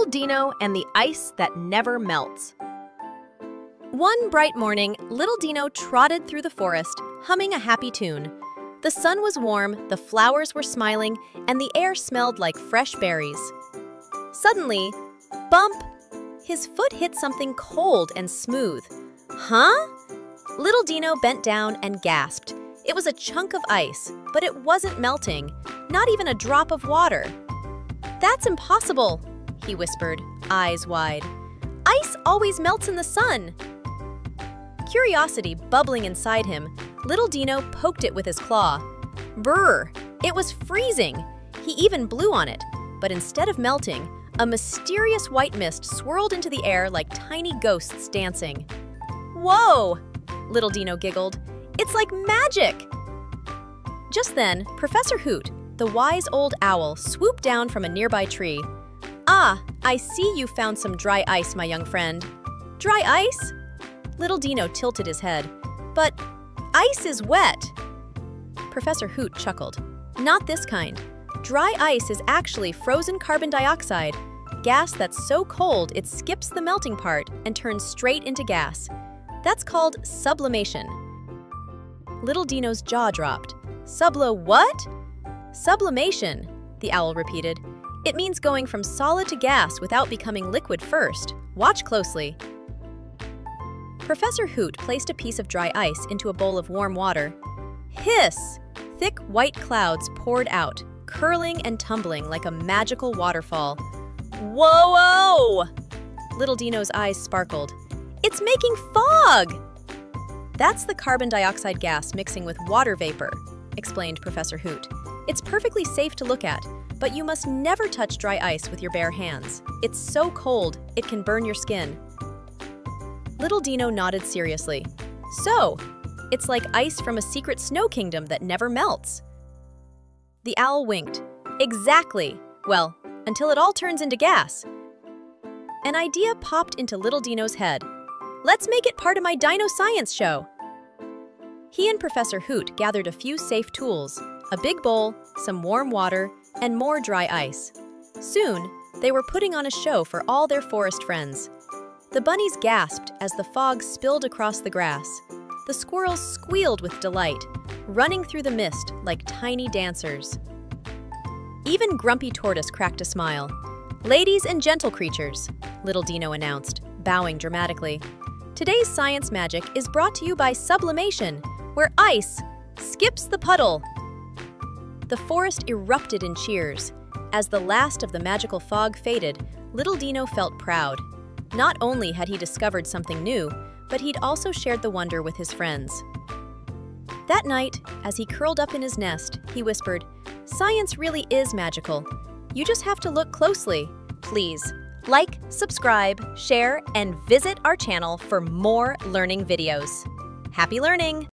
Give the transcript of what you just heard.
Little Dino and the Ice That Never Melts. One bright morning, Little Dino trotted through the forest, humming a happy tune. The sun was warm, the flowers were smiling, and the air smelled like fresh berries. Suddenly, bump! His foot hit something cold and smooth. Huh? Little Dino bent down and gasped. It was a chunk of ice, but it wasn't melting, not even a drop of water. That's impossible, he whispered, eyes wide. Ice always melts in the sun. Curiosity bubbling inside him, little Dino poked it with his claw. Brr! It was freezing! He even blew on it, but instead of melting, a mysterious white mist swirled into the air like tiny ghosts dancing. Whoa! Little Dino giggled. It's like magic! Just then, Professor Hoot, the wise old owl, swooped down from a nearby tree. Ah, I see you found some dry ice, my young friend. Dry ice? Little Dino tilted his head. But ice is wet. Professor Hoot chuckled. Not this kind. Dry ice is actually frozen carbon dioxide, gas that's so cold it skips the melting part and turns straight into gas. That's called sublimation. Little Dino's jaw dropped. Sublo what? Sublimation, the owl repeated. It means going from solid to gas without becoming liquid first. Watch closely. Professor Hoot placed a piece of dry ice into a bowl of warm water. Hiss! Thick white clouds poured out, curling and tumbling like a magical waterfall. Whoa! -whoa! Little Dino's eyes sparkled. It's making fog! That's the carbon dioxide gas mixing with water vapor, explained Professor Hoot. It's perfectly safe to look at, but you must never touch dry ice with your bare hands. It's so cold, it can burn your skin. Little Dino nodded seriously. So, it's like ice from a secret snow kingdom that never melts. The owl winked. Exactly. Well, until it all turns into gas. An idea popped into Little Dino's head. Let's make it part of my Dino Science show. He and Professor Hoot gathered a few safe tools, a big bowl, some warm water, and more dry ice. Soon, they were putting on a show for all their forest friends. The bunnies gasped as the fog spilled across the grass. The squirrels squealed with delight, running through the mist like tiny dancers. Even Grumpy Tortoise cracked a smile. Ladies and gentle creatures, Little Dino announced, bowing dramatically. Today's science magic is brought to you by sublimation, where ice skips the puddle. The forest erupted in cheers. As the last of the magical fog faded, little Dino felt proud. Not only had he discovered something new, but he'd also shared the wonder with his friends. That night, as he curled up in his nest, he whispered, Science really is magical. You just have to look closely. Please, like, subscribe, share, and visit our channel for more learning videos. Happy learning!